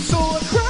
so crazy.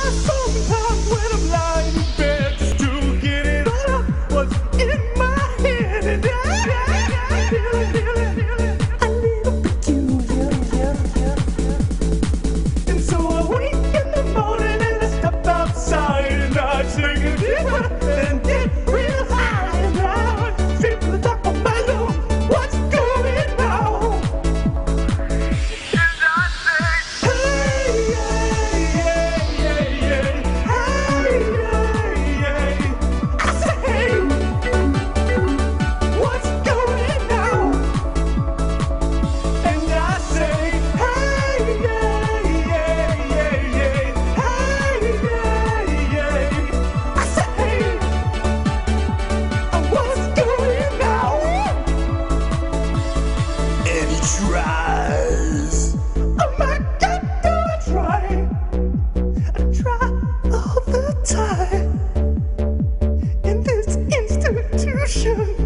Oh my God, I try? I try all the time in this institution.